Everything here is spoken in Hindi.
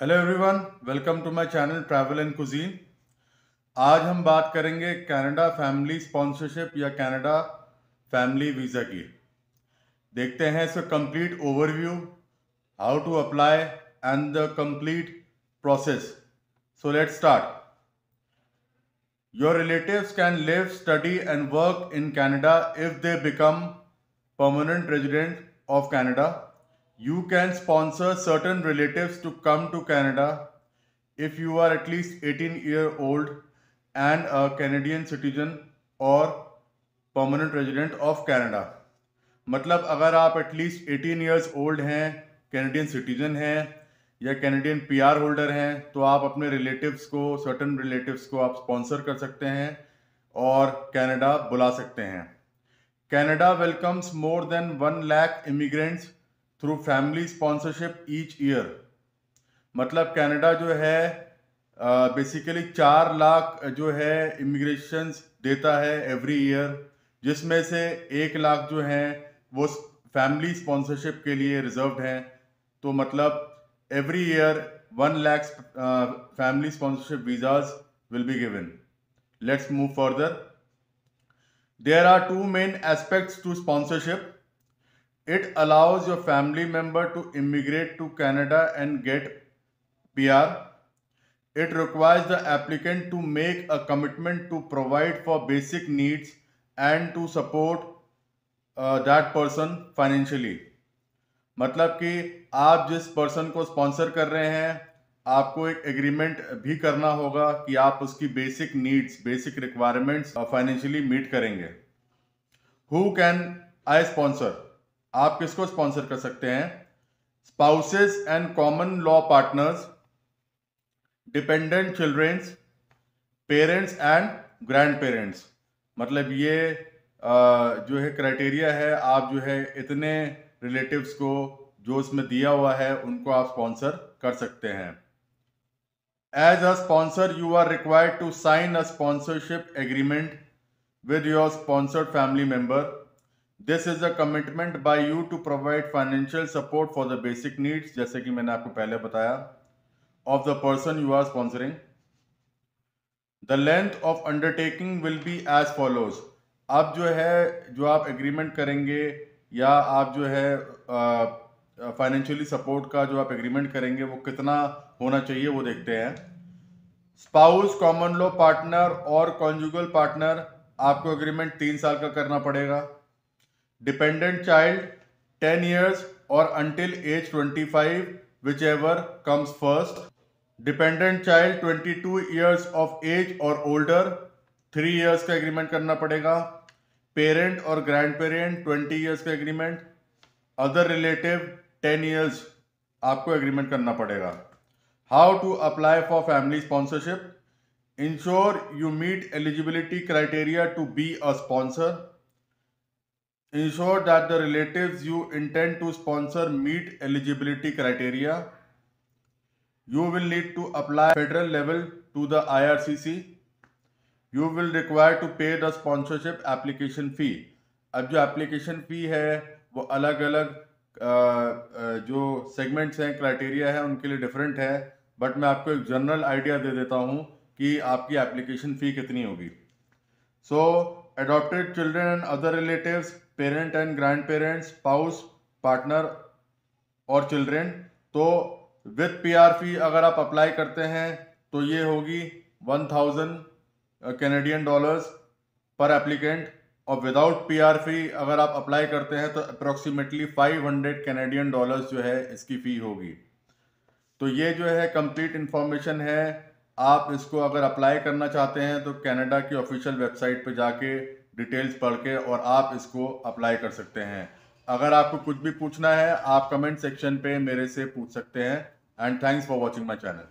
Hello everyone welcome to my channel travel and cuisine आज हम बात करेंगे कनाडा फैमिली स्पॉन्सरशिप या कनाडा फैमिली वीज़ा की। देखते हैं इसका complete overview how to apply and the complete process so let's start your relatives can live study and work in Canada if they become permanent resident of Canada you can sponsor certain relatives to come to Canada if you are at least 18 year old and a Canadian citizen or permanent resident of Canada. मतलब अगर आप एटलीस्ट 18 ईयर्स ओल्ड हैं कैनेडियन सिटीजन हैं, या कैनेडियन पीआर होल्डर हैं तो आप अपने रिलेटिव्स को सर्टन रिलेटिव्स को आप स्पॉन्सर कर सकते हैं और कनाडा बुला सकते हैं Canada welcomes more than one lakh immigrants through family sponsorship each year मतलब कनाडा जो है बेसिकली चार लाख जो है इमिग्रेशन देता है एवरी ईयर जिसमें से एक लाख जो हैं, वो फैमिली स्पॉन्सरशिप के लिए रिजर्व्ड हैं। तो मतलब every year one lakhs family sponsorship visas will be given let's move further there are two main aspects to sponsorship it allows your family member to immigrate to Canada and get P R it requires the applicant to make a commitment to provide for basic needs and to support that person financially मतलब कि आप जिस पर्सन को स्पॉन्सर कर रहे हैं, आपको एक एग्रीमेंट भी करना होगा कि आप उसकी basic needs basic requirements financially meet करेंगे। हु कैन आई स्पॉन्सर आप किसको स्पॉन्सर कर सकते हैं? Spouses and common law partners dependent childrens parents and grandparents मतलब ये जो है क्राइटेरिया है, आप जो है इतने रिलेटिव्स को जो उसमें दिया हुआ है, उनको आप स्पॉन्सर कर सकते हैं। As a sponsor you are required to sign a sponsorship agreement with your sponsored family member this is a commitment by you to provide financial support for the basic needs जैसे कि मैंने आपको पहले बताया of the person you are sponsoring the length of undertaking will be as follows अब जो है, जो आप एग्रीमेंट करेंगे, या आप जो है फाइनेंशियली सपोर्ट का जो आप एग्रीमेंट करेंगे, वो कितना होना चाहिए, वो देखते हैं। स्पाउस कॉमन लॉ पार्टनर और कॉन्जुगल पार्टनर आपको एग्रीमेंट तीन साल का करना पड़ेगा। Dependent child 10 years or until age 25 whichever comes first. Dependent child 22 years of age or older 3 years का एग्रीमेंट करना पड़ेगा. पेरेंट और ग्रैंड पेरेंट 20 ईयर्स का एग्रीमेंट अदर रिलेटिव 10 ईयर्स आपको एग्रीमेंट करना पड़ेगा. How to apply for family sponsorship ensure you meet eligibility criteria to be a sponsor Ensure that the relatives you intend to sponsor meet eligibility criteria. You will need to apply federal level to the IRCC. You will require to pay the sponsorship application fee. अब जो एप्लीकेशन फ़ी है वो अलग अलग जो सेगमेंट्स हैं क्राइटेरिया है उनके लिए डिफरेंट है बट मैं आपको एक जनरल आइडिया दे देता हूँ कि आपकी एप्लीकेशन फ़ी कितनी होगी so adopted children and other relatives parent and grandparents spouse partner और चिल्ड्रेन तो विथ पीआरपी अगर आप अप्लाई करते हैं तो ये होगी one thousand Canadian dollars per applicant और विदाउट पीआरपी अगर आप अप्लाई करते हैं तो अप्रोक्सीमेटली 500 कैनेडियन डॉलर्स जो है इसकी फ़ी होगी। तो ये जो है कंप्लीट इन्फॉर्मेशन है। आप इसको अगर अप्लाई करना चाहते हैं तो कनाडा की ऑफिशियल वेबसाइट पर जाके डिटेल्स पढ़ के और आप इसको अप्लाई कर सकते हैं। अगर आपको कुछ भी पूछना है, आप कमेंट सेक्शन पे मेरे से पूछ सकते हैं। And thanks for watching my channel